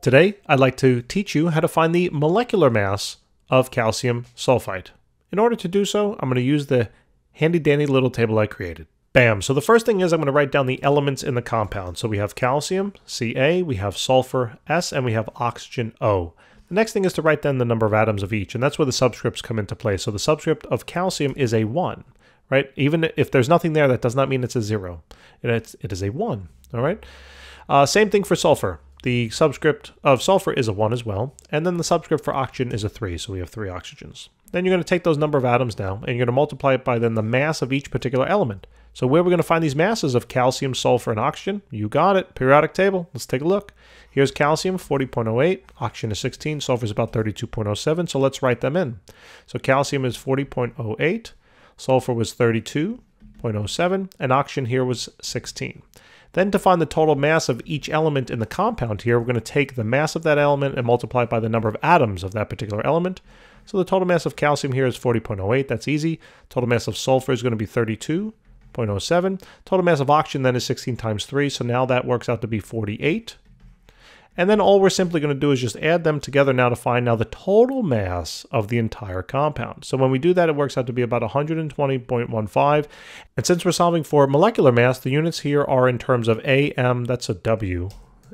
Today, I'd like to teach you how to find the molecular mass of calcium sulfite. In order to do so, I'm going to use the handy dandy little table I created. Bam! So the first thing is I'm going to write down the elements in the compound. So we have calcium, Ca, we have sulfur, S, and we have oxygen, O. The next thing is to write down the number of atoms of each, and that's where the subscripts come into play. So the subscript of calcium is a 1, right? Even if there's nothing there, that does not mean it's a 0. It's, it is a 1, all right? Uh, same thing for sulfur. The subscript of sulfur is a 1 as well, and then the subscript for oxygen is a 3, so we have 3 oxygens. Then you're going to take those number of atoms now, and you're going to multiply it by then the mass of each particular element. So where are we going to find these masses of calcium, sulfur, and oxygen? You got it. Periodic table. Let's take a look. Here's calcium, 40.08. Oxygen is 16. Sulfur is about 32.07. So let's write them in. So calcium is 40.08. Sulfur was 32.07. And oxygen here was 16. Then to find the total mass of each element in the compound here, we're going to take the mass of that element and multiply it by the number of atoms of that particular element. So the total mass of calcium here is 40.08. That's easy. Total mass of sulfur is going to be 32.07. Total mass of oxygen then is 16 times 3. So now that works out to be 48. And then all we're simply going to do is just add them together now to find now the total mass of the entire compound. So when we do that, it works out to be about 120.15. And since we're solving for molecular mass, the units here are in terms of AM, that's a W,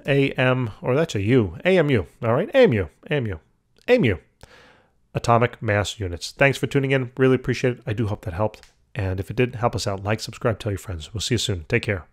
AM, or that's a U, AMU, all right, AMU, AMU, AMU, atomic mass units. Thanks for tuning in. Really appreciate it. I do hope that helped. And if it did, help us out. Like, subscribe, tell your friends. We'll see you soon. Take care.